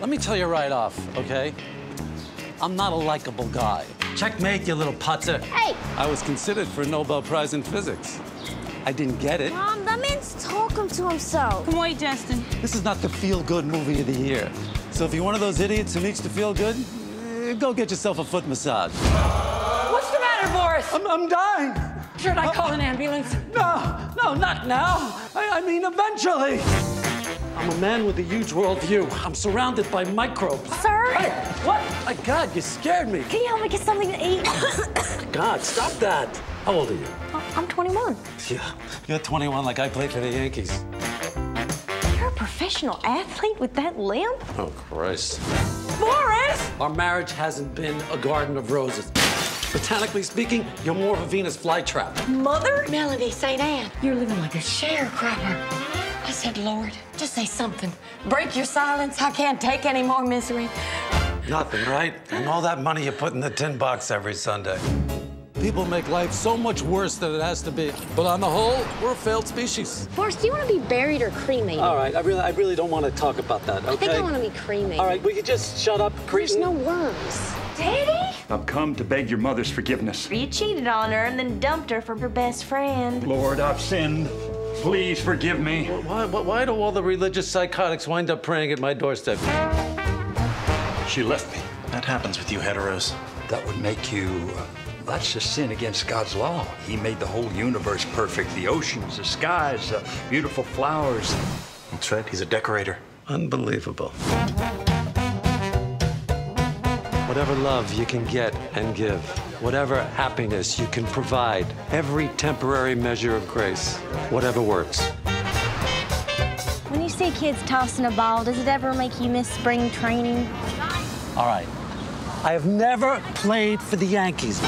Let me tell you right off, okay? I'm not a likable guy. Checkmate, you little putzer. Hey! I was considered for a Nobel Prize in Physics. I didn't get it. Mom, that man's talking to himself. Come wait, Justin. This is not the feel-good movie of the year. So if you're one of those idiots who needs to feel good, eh, go get yourself a foot massage. What's the matter, Boris? I'm, I'm dying. Should I call an ambulance? No, no, not now. I, I mean, eventually. I'm a man with a huge worldview. I'm surrounded by microbes. Sir? Hey, what? My God, you scared me. Can you help me get something to eat? God, stop that. How old are you? Uh, I'm 21. Yeah, you're 21 like I played for the Yankees. You're a professional athlete with that limp? Oh, Christ. Boris! Our marriage hasn't been a garden of roses. Botanically speaking, you're more of a Venus flytrap. Mother? Melodie St. Ann, you're living like a sharecropper. I said, Lord, just say something. Break your silence. I can't take any more misery. Nothing, right? And all that money you put in the tin box every Sunday. People make life so much worse than it has to be. But on the whole, we're a failed species. Boris, do you want to be buried or cremated? All right, I really, I really don't want to talk about that, okay? I think I want to be cremated. All right, we you just shut up, There's no worms. Daddy? I've come to beg your mother's forgiveness. You cheated on her and then dumped her for her best friend. Lord, I've sinned. Please forgive me. Why, why, why do all the religious psychotics wind up praying at my doorstep? She left me. That happens with you heteros. that would make you. Uh, that's a sin against God's law. He made the whole universe perfect the oceans, the skies, the beautiful flowers. That's right, he's a decorator. Unbelievable. Whatever love you can get and give, whatever happiness you can provide, every temporary measure of grace, whatever works. When you see kids tossing a ball, does it ever make you miss spring training? All right. I have never played for the Yankees.